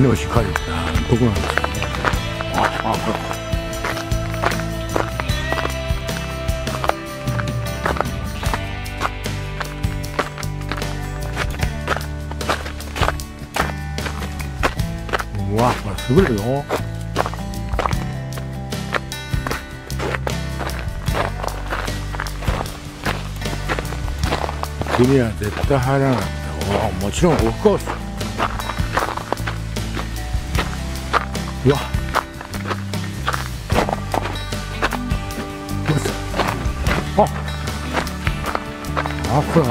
日の光なんとこなんですよねああこれうわこれるよ国は絶対入らなかったもちろんオフコースうわ。あ。あこれ。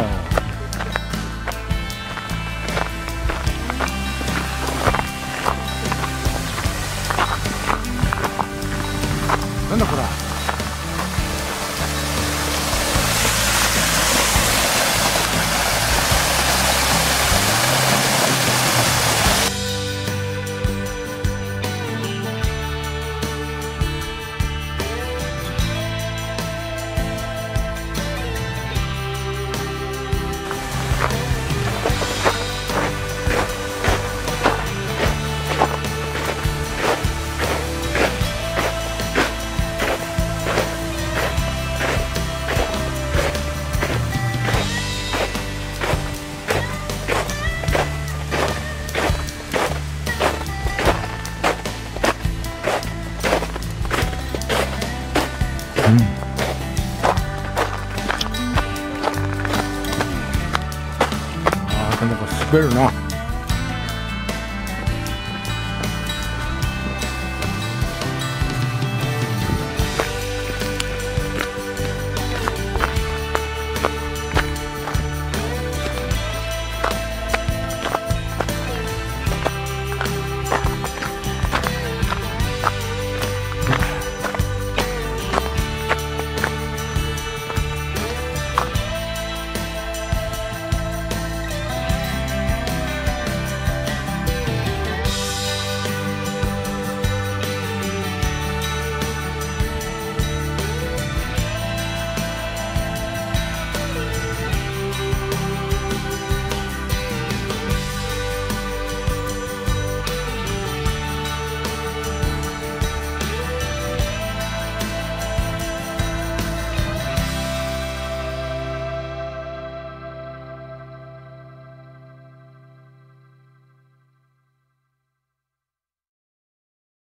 なんだこれ。ああでもこれ滑るな。